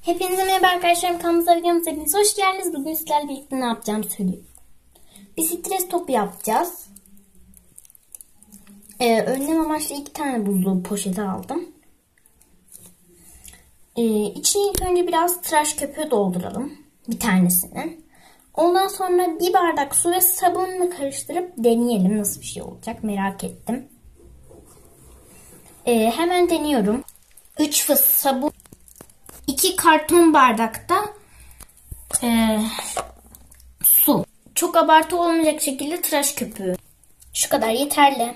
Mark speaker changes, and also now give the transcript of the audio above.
Speaker 1: Hepinize merhaba arkadaşlarım. Kanalımıza videomuza hepiniz hoş geldiniz. Bugün sizlerle birlikte ne yapacağımı söyleyeyim. Bir stres topu yapacağız. Ee, önlem amaçlı iki tane buzlu poşeti aldım. Ee, içine ilk önce biraz tıraş köpüğü dolduralım. Bir tanesini. Ondan sonra bir bardak su ve sabunla karıştırıp deneyelim nasıl bir şey olacak merak ettim. Ee, hemen deniyorum. 3 fıs sabun 2 karton bardakta e, su. Çok abartı olmayacak şekilde tıraş köpüğü. Şu kadar yeterli.